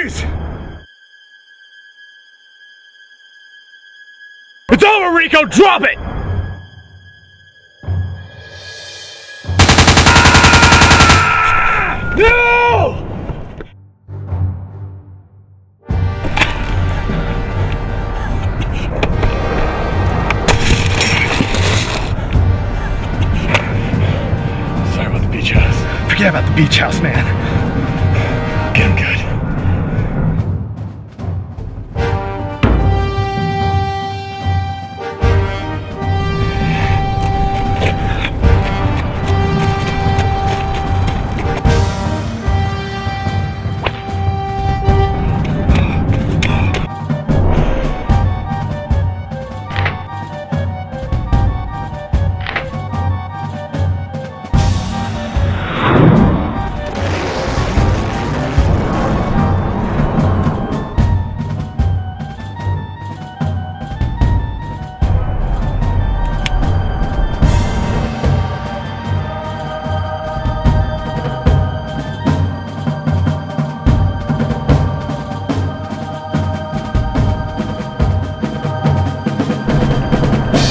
Freeze! It's over, Rico! Drop it! Ah! No! Sorry about the beach house. Forget about the beach house, man.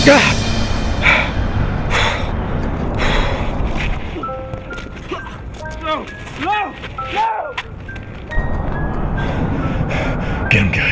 God. No! No! No! Get him, guys.